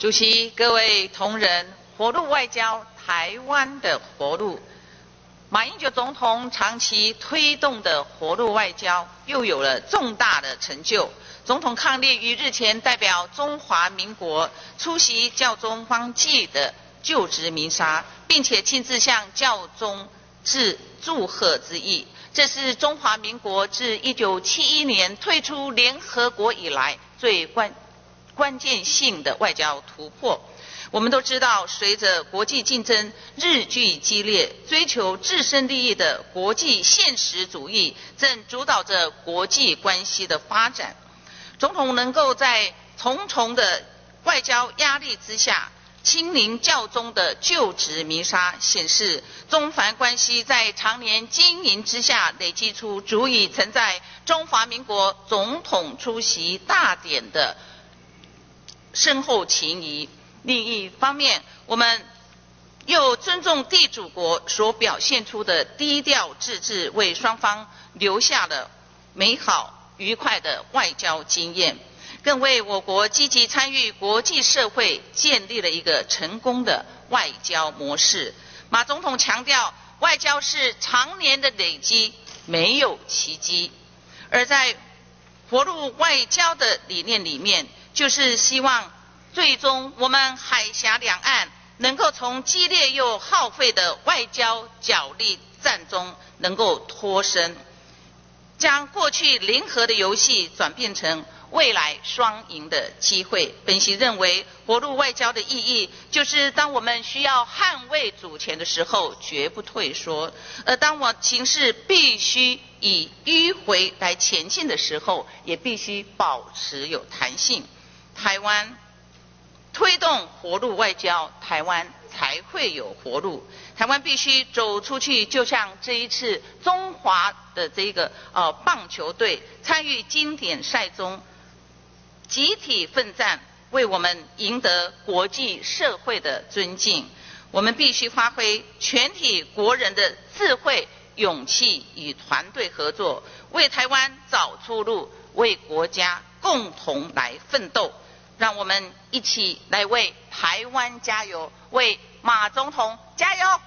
主席、各位同仁，活路外交，台湾的活路。马英九总统长期推动的活路外交，又有了重大的成就。总统伉俪于日前代表中华民国出席教宗方济的就职弥撒，并且亲自向教宗致祝贺之意。这是中华民国自一九七一年退出联合国以来最关关键性的外交突破。我们都知道，随着国际竞争日趋激烈，追求自身利益的国际现实主义正主导着国际关系的发展。总统能够在重重的外交压力之下亲临教宗的就职弥撒，显示中梵关系在常年经营之下累积出足以承载中华民国总统出席大典的深厚情谊。另一方面，我们又尊重地主国所表现出的低调自治，为双方留下了美好愉快的外交经验，更为我国积极参与国际社会建立了一个成功的外交模式。马总统强调，外交是常年的累积，没有奇迹。而在活路外交的理念里面，就是希望。最终，我们海峡两岸能够从激烈又耗费的外交角力战中能够脱身，将过去零和的游戏转变成未来双赢的机会。分析认为，活路外交的意义就是当我们需要捍卫主权的时候，绝不退缩；而当我形势必须以迂回来前进的时候，也必须保持有弹性。台湾。推动活路外交，台湾才会有活路。台湾必须走出去，就像这一次中华的这个呃棒球队参与经典赛中集体奋战，为我们赢得国际社会的尊敬。我们必须发挥全体国人的智慧、勇气与团队合作，为台湾找出路，为国家共同来奋斗。让我们一起来为台湾加油，为马总统加油。